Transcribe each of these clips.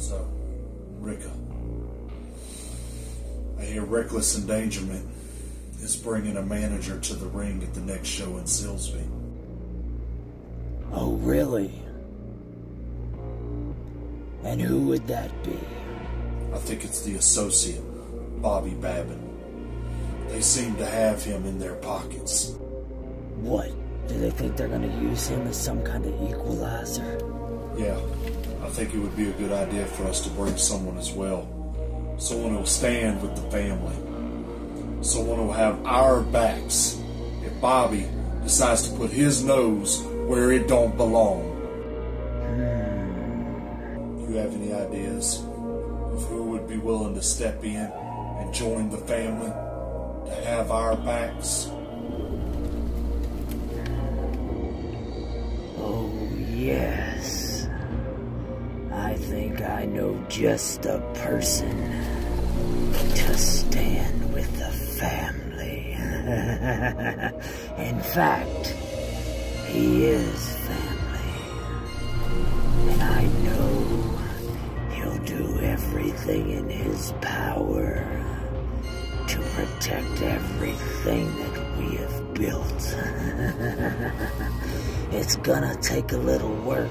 So, Rika. I hear Wreckless Endangerment is bringing a manager to the ring at the next show in Silsbee. Oh, really? And who would that be? I think it's the associate, Bobby Babin. They seem to have him in their pockets. What? Do they think they're gonna use him as some kind of equalizer? Yeah, I think it would be a good idea for us to bring someone as well. Someone who'll stand with the family. Someone who'll have our backs if Bobby decides to put his nose where it don't belong. Hmm. You have any ideas of who would be willing to step in and join the family to have our backs? Oh, yes. I know just the person to stand with the family. In fact, he is family. And I know he'll do everything in his power to protect everything that we have built. it's gonna take a little work,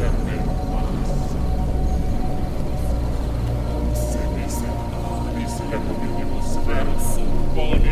bowling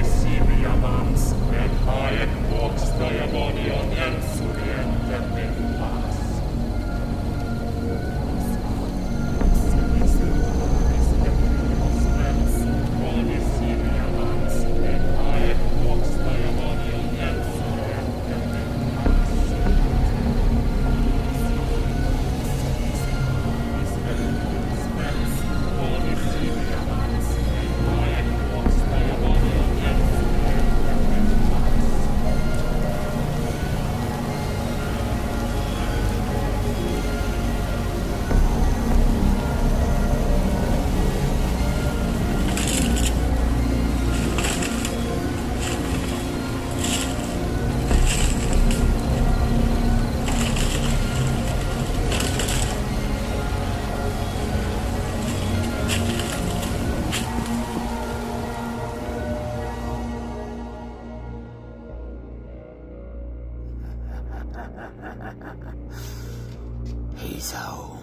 He's home.